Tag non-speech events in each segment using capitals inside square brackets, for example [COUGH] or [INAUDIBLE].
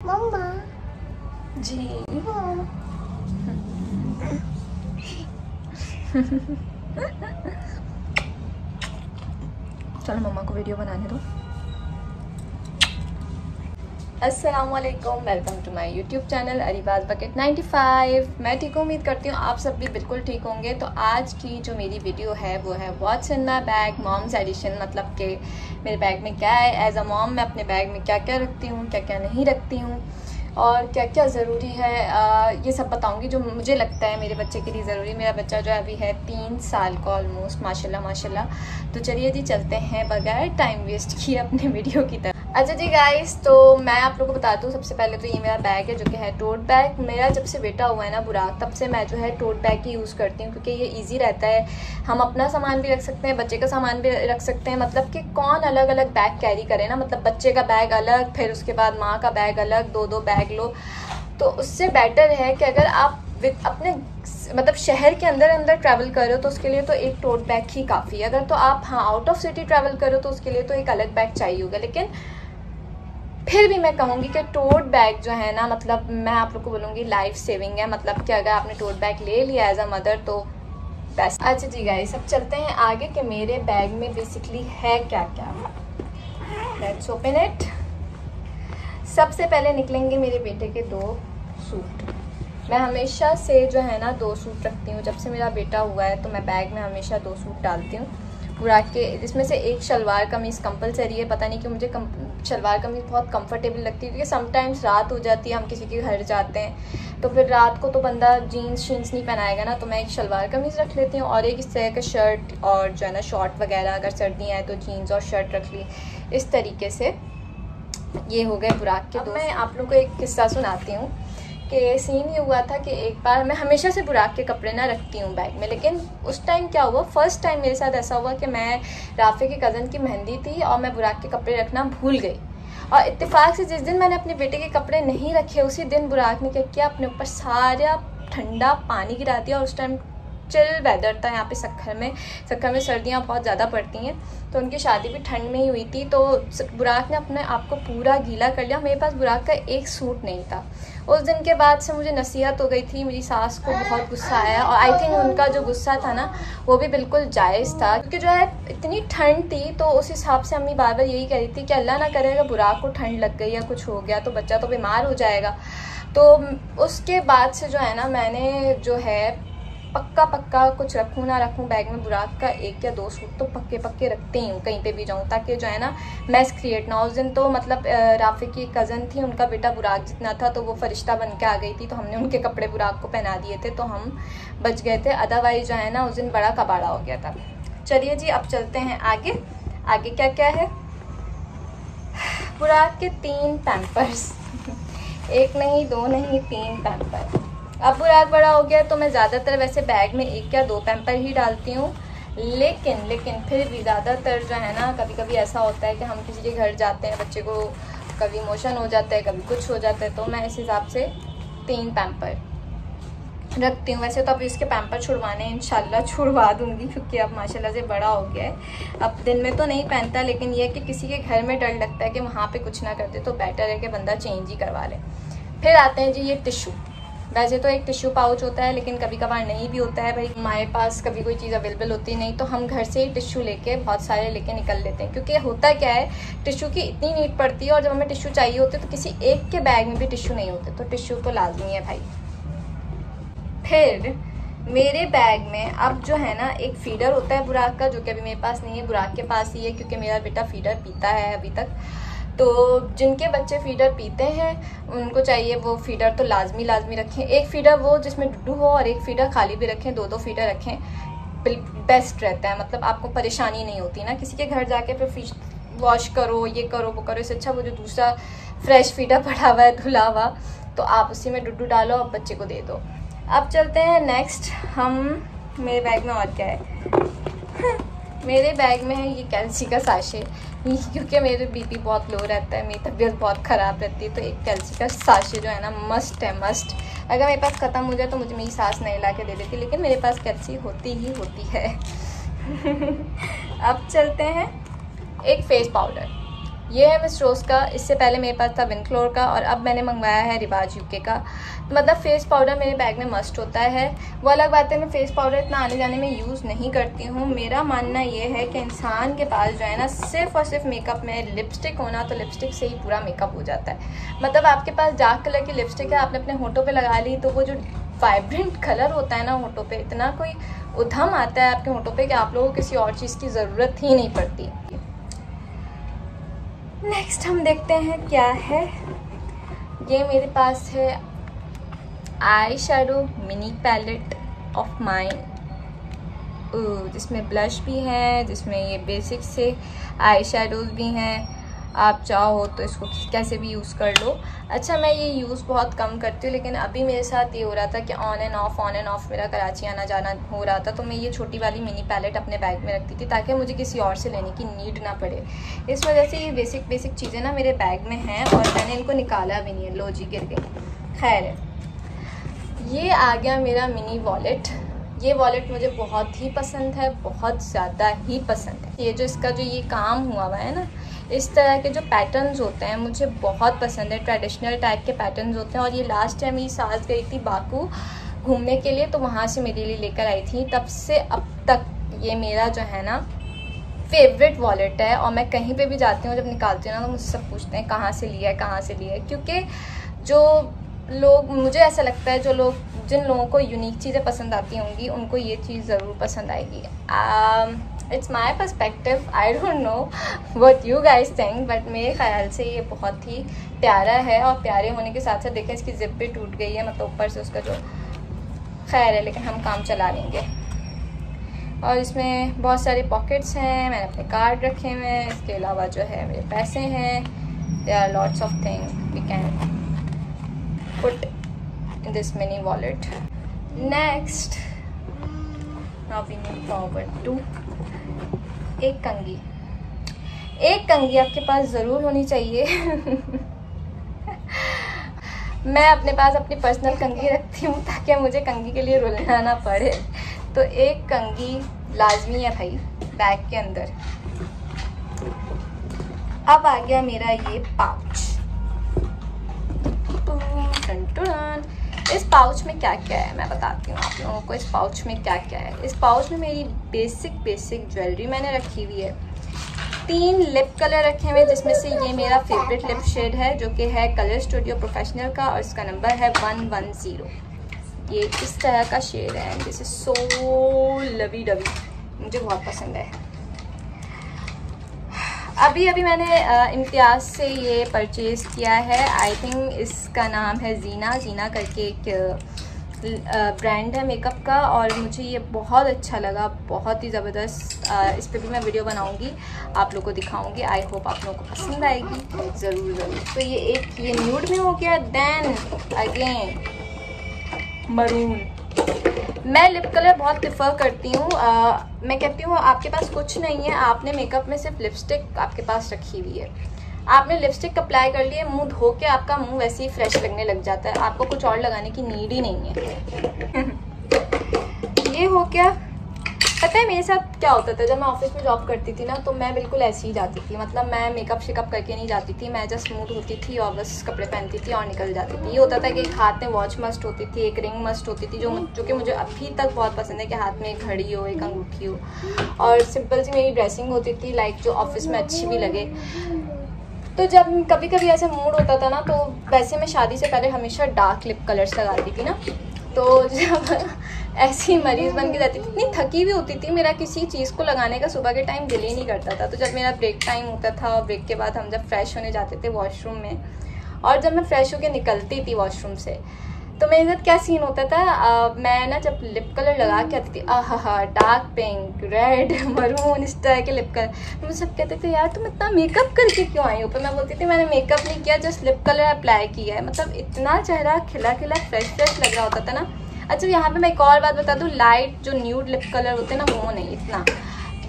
मम्मा जी। चलो मम्मा को वीडियो बनाने दो। अस्सलाम वालेकुम टू माई यूट्यूब चैनल अरीबाज बकेट 95 मैं ठीक उम्मीद करती हूँ आप सब भी बिल्कुल ठीक होंगे। तो आज की जो मेरी वीडियो है, वो है watch in my bag mom's edition मतलब कि मेरे बैग में क्या है? एज अ मॉम मैं अपने बैग में क्या क्या रखती हूँ क्या क्या नहीं रखती हूँ? और क्या क्या ज़रूरी है आ, ये सब बताऊँगी जो मुझे लगता है मेरे बच्चे के लिए ज़रूरी। मेरा बच्चा जो अभी है तीन साल का ऑलमोस्ट माशाल्लाह माशाल्लाह। तो चलिए जी चलते हैं बगैर टाइम वेस्ट किए अपने वीडियो की तरफ़। अच्छा जी गाइस तो मैं आप लोगों को बता दूँ सबसे पहले तो ये मेरा बैग है जो कि है टोट बैग मेरा जब से बेटा हुआ है ना बुरा तब से मैं जो है टोट बैग ही यूज़ करती हूँ क्योंकि ये इजी रहता है। हम अपना सामान भी रख सकते हैं बच्चे का सामान भी रख सकते हैं मतलब कि कौन अलग अलग बैग कैरी करे ना मतलब बच्चे का बैग अलग फिर उसके बाद माँ का बैग अलग दो दो बैग लो। तो उससे बेटर है कि अगर आप विद अपने मतलब शहर के अंदर अंदर ट्रैवल करो तो उसके लिए तो एक टोट बैग ही काफ़ी है। अगर तो आप हाँ आउट ऑफ़ सिटी ट्रैवल करो तो उसके लिए तो एक अलग बैग चाहिए होगा। लेकिन फिर भी मैं कहूँगी कि टोट बैग जो है ना मतलब मैं आप लोग को बोलूँगी लाइफ सेविंग है। मतलब कि अगर आपने टोट बैग ले लिया एज अ मदर तो बेस्ट अच्छा जी गाइस अब चलते हैं आगे कि मेरे बैग में बेसिकली है क्या क्या लेट्स ओपन इट सबसे पहले निकलेंगे मेरे बेटे के दो सूट। मैं हमेशा से जो है ना दो सूट रखती हूँ। जब से मेरा बेटा हुआ है तो मैं बैग में हमेशा दो सूट डालती हूँ। पूरा के जिसमें से एक शलवार कमीज़ कंपलसरी है। पता नहीं कि मुझे कम, शलवार कमीज़ बहुत कंफर्टेबल लगती है क्योंकि समटाइम्स रात हो जाती है हम किसी के घर जाते हैं। तो फिर रात को तो बंदा जीन्स शीन्स नहीं पहनाएगा ना तो मैं एक शलवार कमीज़ रख लेती हूँ। और एक इस तरह का शर्ट और जो है ना शॉर्ट वगैरह अगर सर्दियाँ हैं तो जीन्स और शर्ट रख ली। इस तरीके से। ये हो गए बुराक के दो मैं आप लोग को एक किस्सा सुनाती हूँ कि सीन ये हुआ था कि एक बार मैं हमेशा से बुराक के कपड़े ना रखती हूँ बैग में लेकिन उस टाइम क्या हुआ? फ़र्स्ट टाइम मेरे साथ ऐसा हुआ कि मैं राफे के कज़न की मेहंदी थी और मैं बुराक के कपड़े रखना भूल गई। और इत्तेफाक से जिस दिन मैंने अपने बेटे के कपड़े नहीं रखे उसी दिन बुराक ने क्या किया? अपने ऊपर सारा ठंडा पानी गिरा दिया और उस टाइम चिल वेदर था यहाँ पे सखर में। सखर में सर्दियाँ बहुत ज़्यादा पड़ती हैं। तो उनकी शादी भी ठंड में ही हुई थी। तो बुराक ने अपने आप को पूरा गीला कर लिया। मेरे पास बुराक का एक सूट नहीं था। उस दिन के बाद से मुझे नसीहत हो गई थी। मेरी सास को बहुत गुस्सा आया और आई थिंक उनका जो गुस्सा था ना, वो भी बिल्कुल जायज़ था। क्योंकि जो है, इतनी ठंड थी तो उस हिसाब से अम्मी बार बार यही कह रही थी कि अल्लाह ना करेगा बुराक को ठंड लग गई या कुछ हो गया तो बच्चा तो बीमार हो जाएगा। तो उसके बाद से जो है ना, मैंने जो है पक्का पक्का कुछ रखूँ, ना रखूँ, बैग में बुराक का एक या दो सूट तो पक्के पक्के रखते ही हूँ कहीं पे भी जाऊँ, ताकि जो है ना मैस क्रिएट ना उस दिन तो मतलब राफी की कज़न थी, उनका बेटा बुराक जितना था तो वो फरिश्ता बन के आ गई थी तो हमने उनके कपड़े बुराक को पहना दिए थे तो हम बच गए थे। अदरवाइज़ जो है ना, उस दिन बड़ा कबाड़ा हो गया था। चलिए जी, अब चलते हैं आगे। आगे क्या क्या है? बुराक के तीन पैम्पर्स [LAUGHS] एक नहीं, दो नहीं, तीन पैम्पर अब बुराक बड़ा हो गया तो मैं ज़्यादातर वैसे बैग में एक या दो पैम्पर ही डालती हूँ। लेकिन लेकिन फिर भी ज़्यादातर जो है ना कभी कभी ऐसा होता है कि हम किसी के घर जाते हैं, बच्चे को कभी मोशन हो जाता है, कभी कुछ हो जाता है तो मैं इस हिसाब से तीन पैम्पर रखती हूँ। वैसे तो अभी इसके पैम्पर छुड़वाने इन इंशाल्लाह छुड़वा दूँगी, क्योंकि अब माशाल्लाह से बड़ा हो गया है। अब दिन में तो नहीं पहनता, लेकिन यह कि किसी के घर में डर लगता है कि वहाँ पे कुछ ना करते तो बेटर है कि बंदा चेंज ही करवा ले। फिर आते हैं जी ये टिश्यू वैसे तो एक टिश्यू पाउच होता है, लेकिन कभी कभार नहीं भी होता है भाई। हमारे पास कभी कोई चीज़ अवेलेबल होती नहीं तो हम घर से ही टिश्यू लेके बहुत सारे लेके निकल लेते हैं। क्योंकि होता क्या है टिश्यू की इतनी नीड पड़ती है और जब हमें टिश्यू चाहिए होते तो किसी एक के बैग में भी टिश्यू नहीं होते तो टिश्यू तो लाजमी है भाई। फिर मेरे बैग में अब जो है ना, एक फीडर होता है बुराक का, जो कि अभी मेरे पास नहीं है, बुराक के पास ही है, क्योंकि मेरा बेटा फीडर पीता है अभी तक। तो जिनके बच्चे फीडर पीते हैं, उनको चाहिए वो फीडर तो लाजमी लाजमी रखें। एक फीडर वो जिसमें डुडू हो और एक फीडर खाली भी रखें दो दो फीडर रखें बेस्ट रहता है। मतलब आपको परेशानी नहीं होती ना। किसी के घर जाके फिर फ़िश वॉश करो, ये करो, वो करो, इससे अच्छा वो जो दूसरा फ्रेश फीडर पड़ा हुआ है, धुला हुआ तो आप उसी में डुडू डालो और बच्चे को दे दो। अब चलते हैं नेक्स्ट हम मेरे बैग में और क्या है? [LAUGHS] मेरे बैग में है ये कैल्सी का साशे। क्योंकि मेरे बीपी बहुत लो रहता है, मेरी तबीयत बहुत ख़राब रहती है तो एक कैल्सी का साशे जो है ना, मस्ट है, मस्ट। अगर मेरे पास ख़त्म हो जाए तो मुझे मेरी सांस नहीं ला के दे देती, लेकिन मेरे पास कैल्सी होती ही होती है। [LAUGHS] अब चलते हैं एक फेस पाउडर ये है मिस रोज़ का। इससे पहले मेरे पास था विनक्लोर का और अब मैंने मंगवाया है रिवाज यूके का। तो मतलब फेस पाउडर मेरे बैग में मस्ट होता है। वो अलग बात है, मैं फेस पाउडर इतना आने जाने में यूज़ नहीं करती हूँ। मेरा मानना ये है कि इंसान के पास जो है ना, सिर्फ़ और सिर्फ़ मेकअप में लिपस्टिक होना तो लिपस्टिक से ही पूरा मेकअप हो जाता है। मतलब आपके पास डार्क कलर की लिपस्टिक है, आपने अपने होठों पर लगा ली तो वो जो वाइब्रेंट कलर होता है ना होठों पे, इतना कोई उधम आता है आपके होठों पे कि आप लोगों को किसी और चीज़ की ज़रूरत ही नहीं पड़ती। नेक्स्ट हम देखते हैं क्या है। ये मेरे पास है eye shadow mini palette of mine जिसमें ब्लश भी है, जिसमें ये बेसिक से आई शेडोज़ भी हैं। आप चाहो तो इसको कैसे भी यूज़ कर लो। अच्छा मैं ये यूज़ बहुत कम करती हूँ, लेकिन अभी मेरे साथ ये हो रहा था कि on and off on and off मेरा कराची आना जाना हो रहा था तो मैं ये छोटी वाली मिनी पैलेट अपने बैग में रखती थी, ताकि मुझे किसी और से लेने की नीड ना पड़े। इस वजह से ये बेसिक बेसिक चीज़ें ना मेरे बैग में हैं और मैंने इनको निकाला भी नहीं है, लो जी गिर गई। खैर, ये आ गया मेरा मिनी वॉलेट ये वॉलेट मुझे बहुत ही पसंद है, बहुत ज़्यादा ही पसंद है। ये जो इसका जो ये काम हुआ हुआ है ना इस तरह के जो पैटर्न्स होते हैं, मुझे बहुत पसंद है। ट्रेडिशनल टाइप के पैटर्न्स होते हैं। और ये लास्ट टाइम मेरी सास गई थी बाकू घूमने के लिए तो वहाँ से मेरे लिए लेकर आई थी। तब से अब तक ये मेरा जो है ना फेवरेट वॉलेट है। और मैं कहीं पे भी जाती हूँ, जब निकालती हूँ ना तो मुझसे सब पूछते हैं, कहाँ से लिया है, कहाँ से लिया है? क्योंकि जो लोग, मुझे ऐसा लगता है, जो लोग, जिन लोगों को यूनिक चीज़ें पसंद आती होंगी, उनको ये चीज़ ज़रूर पसंद आएगी। It's my perspective I don't know what you guys think but मेरे ख्याल से ये बहुत ही प्यारा है और प्यारे होने के साथ साथ देखें, इसकी जिप भी टूट गई है मतलब ऊपर से उसका जो खैर है, लेकिन हम काम चला लेंगे। और इसमें बहुत सारे पॉकेट्स हैं, मैंने अपने कार्ड रखे हुए हैं, इसके अलावा जो है मेरे पैसे हैं। There are lots of thing we can put in this mini wallet. Next, now we move forward to एक कंगी एक कंगी आपके पास ज़रूर होनी चाहिए। मैं अपने पास अपनी पर्सनल कंगी रखती हूँ ताकि मुझे कंगी के लिए रुलना ना पड़े। तो एक कंगी लाजमी है भाई, बैग के अंदर। अब आ गया मेरा ये पाउच। इस पाउच में क्या क्या है? मैं बताती हूँ आप लोगों को इस पाउच में क्या क्या है। इस पाउच में मेरी बेसिक बेसिक ज्वेलरी मैंने रखी हुई है। तीन लिप कलर रखे हुए जिसमें से ये मेरा फेवरेट लिप शेड है, जो कि है कलर स्टूडियो प्रोफेशनल का, और इसका नंबर है वन वन ज़ीरो ये इस तरह का शेड है जैसे सो लवी डवी मुझे बहुत पसंद है। अभी अभी मैंने इम्तियाज़ से ये परचेज़ किया है। आई थिंक इसका नाम है जीना जीना करके एक ब्रांड है मेकअप का और मुझे ये बहुत अच्छा लगा। बहुत ही ज़बरदस्त इस पर भी मैं वीडियो बनाऊँगी। आप लोग को दिखाऊँगी। आई होप आप लोगों को पसंद आएगी। ज़रूर ज़रूर। तो ये एक, ये न्यूड में हो गया। देन अगेन मरून मैं लिप कलर बहुत प्रिफर करती हूँ। मैं कहती हूँ, आपके पास कुछ नहीं है। आपने मेकअप में सिर्फ़ लिपस्टिक आपके पास रखी हुई है। आपने लिपस्टिक अप्लाई कर लिए मुँह धो के आपका मुँह वैसे ही फ्रेश लगने लग जाता है। आपको कुछ और लगाने की नीड ही नहीं है। [LAUGHS] ये हो क्या पता है, मेरे साथ क्या होता था, जब मैं ऑफ़िस में जॉब करती थी ना तो मैं बिल्कुल ऐसी ही जाती थी। मतलब मैं मेकअप शेकअप करके नहीं जाती थी, मैं जस्ट स्मूथ होती थी और बस कपड़े पहनती थी और निकल जाती थी। ये होता था कि एक हाथ में वॉच मस्ट होती थी, एक रिंग मस्ट होती थी, जो जो कि मुझे अभी तक बहुत पसंद है कि हाथ में एक घड़ी हो, एक अंगूठी हो। और सिंपल सी मेरी ड्रेसिंग होती थी लाइक जो ऑफ़िस में अच्छी भी लगे। तो जब कभी कभी ऐसे मूड होता था ना तो वैसे मैं शादी से पहले हमेशा डार्क लिप कलर्स लगाती थी ना। तो जब ऐसी मरीज़ बन के जाती थी, इतनी थकी भी होती थी, मेरा किसी चीज़ को लगाने का सुबह के टाइम दिल ही नहीं करता था। तो जब मेरा ब्रेक टाइम होता था ब्रेक के बाद हम जब फ्रेश होने जाते थे वॉशरूम में, और जब मैं फ्रेश होकर निकलती थी वॉशरूम से तो मेरे साथ क्या सीन होता था? आ, मैं ना जब लिप कलर लगा के आती थी आह हा डार्क पिंक रेड मरून इस तरह के लिप कलर तो मुझे सब कहते थे यार तुम इतना मेकअप करके क्यों आई हो? पर मैं बोलती थी मैंने मेकअप नहीं किया जस्ट लिप कलर अप्लाई किया है। मतलब इतना चेहरा खिला खिला फ्रेश फ्रेश लग रहा होता था ना। अच्छा यहाँ पे मैं एक और बात बता दूँ लाइट जो न्यूड लिप कलर होते हैं ना वो नहीं इतना।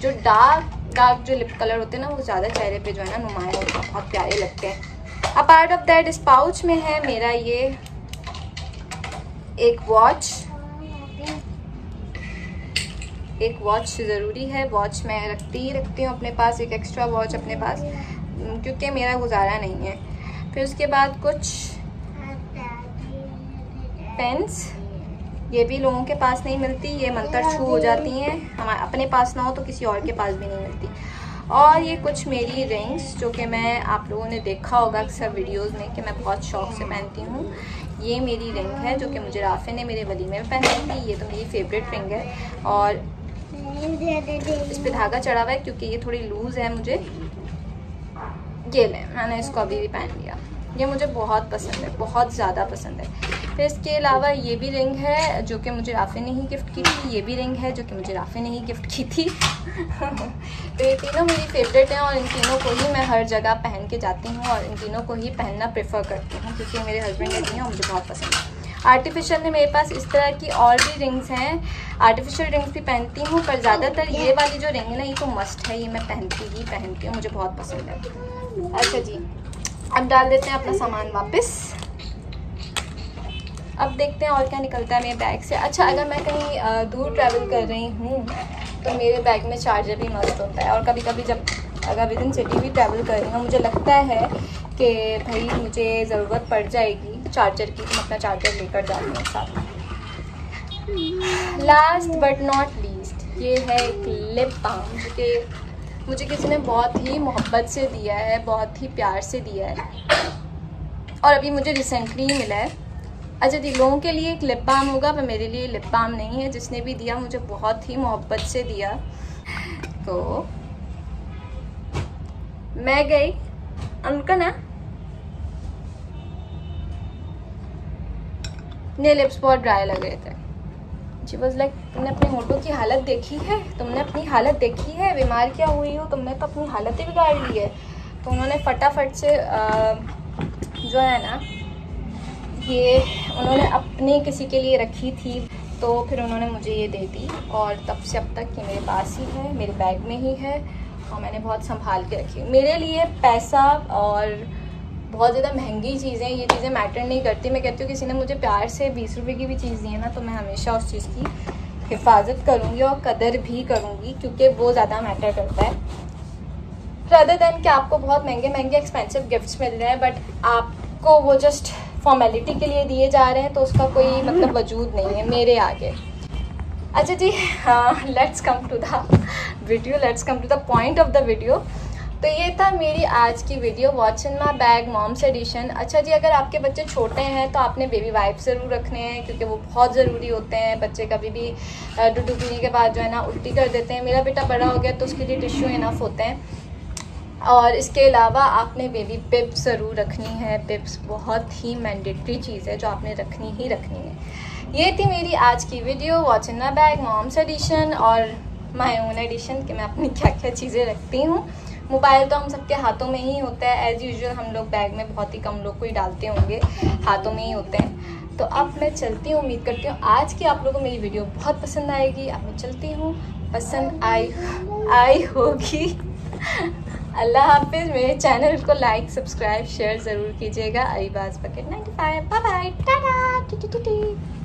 जो डार्क डार्क जो लिप कलर होते हैं ना वो ज़्यादा चेहरे पे जो है ना नुमाया होते हैं बहुत प्यारे लगते हैं। अ पार्ट ऑफ़ दैट इस पाउच में है मेरा ये एक वॉच एक वॉच ज़रूरी है। वॉच मैं रखती ही रखती हूँ अपने पास, एक एक्स्ट्रा वॉच अपने पास क्योंकि मेरा गुजारा नहीं है। फिर उसके बाद कुछ पेंस ये भी लोगों के पास नहीं मिलती, ये मंतर छू हो जाती हैं। हमारे, अपने पास ना हो तो किसी और के पास भी नहीं मिलती। और ये कुछ मेरी रिंग्स जो कि मैं आप लोगों ने देखा होगा अक्सर वीडियोस में कि मैं बहुत शौक से पहनती हूँ। ये मेरी रिंग है जो कि मुझे राफे ने मेरे वली में पहनी थी ये तो मेरी फेवरेट रिंग है और इस पर धागा चढ़ा हुआ है क्योंकि ये थोड़ी लूज़ है मुझे। ये लें मैंने इसको अभी भी पहन लिया। ये मुझे बहुत पसंद है, बहुत ज़्यादा पसंद है। फिर इसके अलावा ये भी रिंग है जो कि मुझे राफे ने ही गिफ्ट की थी, ये भी रिंग है जो कि मुझे राफे ने ही गिफ्ट की थी। तो ये तीनों मेरी फेवरेट हैं और इन तीनों को ही मैं हर जगह पहन के जाती हूँ और इन तीनों को ही पहनना प्रेफर करती हूँ क्योंकि मेरे हस्बैंड ने दी हैं और मुझे बहुत पसंद है। आर्टिफिशियल में मेरे पास इस तरह की और भी रिंग्स हैं। आर्टिफिशियल रिंग्स भी पहनती हूँ, पर ज़्यादातर ये वाली जो रिंग है ना, ये तो मस्ट है, ये मैं पहनती ही पहनती हूँ, मुझे बहुत पसंद है। अच्छा जी। अब डाल देते हैं अपना सामान वापस। अब देखते हैं और क्या निकलता है मेरे बैग से। अच्छा अगर मैं कहीं दूर ट्रैवल कर रही हूँ तो मेरे बैग में चार्जर भी मस्त होता है। और कभी कभी जब अगर विद इन सिटी भी ट्रैवल कर रही हूँ, मुझे लगता है कि भाई मुझे ज़रूरत पड़ जाएगी चार्जर की तो अपना चार्जर लेकर जा रही हूँ साथ लास्ट बट नॉट लीस्ट ये है एक लिप बाम जो कि मुझे किसी ने बहुत ही मोहब्बत से दिया है, बहुत ही प्यार से दिया है। और अभी मुझे रिसेंटली ही मिला है। अच्छा जी, लोगों के लिए एक लिप बाम होगा, पर मेरे लिए लिप बाम नहीं है। जिसने भी दिया, मुझे बहुत ही मोहब्बत से दिया। तो मैं गई उनका ना, ने लिप्स बहुत ड्राई लग रहे थे। जी वॉज़ लाइक तुमने अपने होटो की हालत देखी है? तुमने अपनी हालत देखी है? बीमार क्या हुई हो? तुमने तो अपनी हालत ही बिगाड़ ली है. तो उन्होंने फटाफट से आ, जो है ना ये उन्होंने अपने किसी के लिए रखी थी। तो फिर उन्होंने मुझे ये दे दी और तब से अब तक ये मेरे पास ही है मेरे बैग में ही है और मैंने बहुत संभाल के रखी मेरे लिए पैसा और बहुत ज़्यादा महँगी चीज़ें ये चीज़ें मैटर नहीं करती। मैं कहती हूँ, किसी ने मुझे प्यार से बीस रुपये की भी चीज़ दी है ना तो मैं हमेशा उस चीज़ की हिफाजत करूँगी और कदर भी करूँगी, क्योंकि वो ज़्यादा मैटर करता है। रदर देन कि आपको बहुत महँगे महँगे एक्सपेंसिव गिफ्ट्स मिल रहे हैं बट आपको वो जस्ट फॉर्मेलिटी के लिए दिए जा रहे हैं तो उसका कोई मतलब वजूद नहीं है, मेरे आगे। अच्छा जी let's come to the video let's come to the point of the video तो ये था मेरी आज की video watch in my bag mom's edition अच्छा जी, अगर आपके बच्चे छोटे हैं तो आपने बेबी वाइप ज़रूर रखने हैं, क्योंकि वो बहुत ज़रूरी होते हैं. बच्चे कभी भी डुडू पीने के बाद जो है ना, उल्टी कर देते हैं. मेरा बेटा बड़ा हो गया तो उसके लिए टिश्यू इनफ होते हैं. और इसके अलावा आपने बेबी पिप्स ज़रूर रखनी है. पिप्स बहुत ही मैंडेटरी चीज़ है, जो आपने रखनी ही रखनी है. ये थी मेरी आज की video watch in my bag mom's edition और माई ओन एडिशन कि मैं अपनी क्या क्या चीज़ें रखती हूँ. मोबाइल तो हम सबके हाथों में ही होता है। एज़ यूजल हम लोग बैग में बहुत ही कम लोग को ही डालते होंगे। हाथों में ही होते हैं। तो अब मैं चलती हूँ, उम्मीद करती हूँ आज की आप लोगों को मेरी वीडियो बहुत पसंद आएगी। अब मैं चलती हूँ। पसंद आई आई होगी। अल्लाह हाफिज़। मेरे चैनल को लाइक सब्सक्राइब शेयर ज़रूर कीजिएगा। अरीबाज बकेट 95 बाय बाय टाटा।